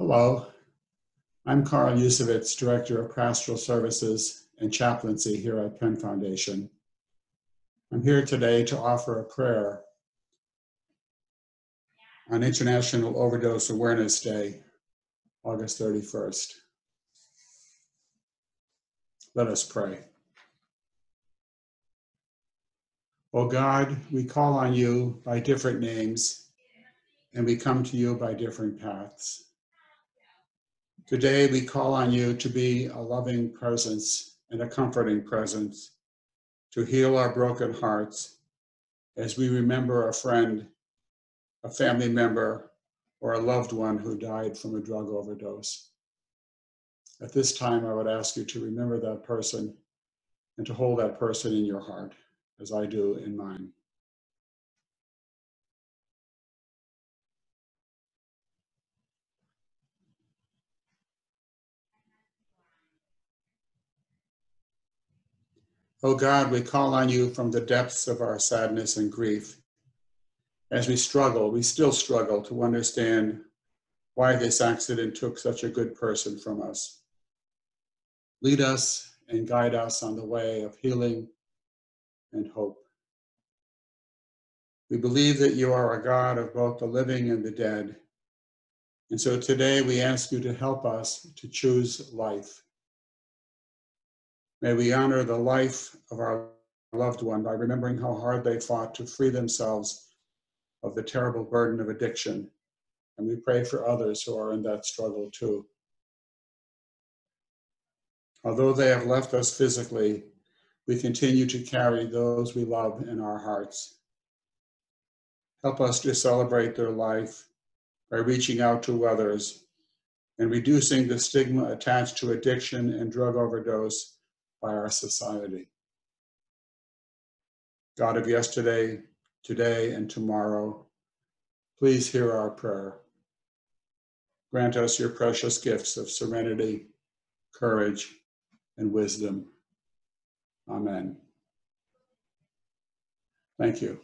Hello, I'm Carl Yusevitz, Director of Pastoral Services and Chaplaincy here at Penn Foundation. I'm here today to offer a prayer on International Overdose Awareness Day, August 31st. Let us pray. O God, we call on you by different names, and we come to you by different paths. Today, we call on you to be a loving presence and a comforting presence to heal our broken hearts as we remember a friend, a family member, or a loved one who died from a drug overdose. At this time, I would ask you to remember that person and to hold that person in your heart, as I do in mine. O God, we call on you from the depths of our sadness and grief. As we struggle, we still struggle to understand why this accident took such a good person from us. Lead us and guide us on the way of healing and hope. We believe that you are a God of both the living and the dead. And so today we ask you to help us to choose life. May we honor the life of our loved one by remembering how hard they fought to free themselves of the terrible burden of addiction. And we pray for others who are in that struggle too. Although they have left us physically, we continue to carry those we love in our hearts. Help us to celebrate their life by reaching out to others and reducing the stigma attached to addiction and drug overdose by our society. God of yesterday, today, and tomorrow, please hear our prayer. Grant us your precious gifts of serenity, courage, and wisdom. Amen. Thank you.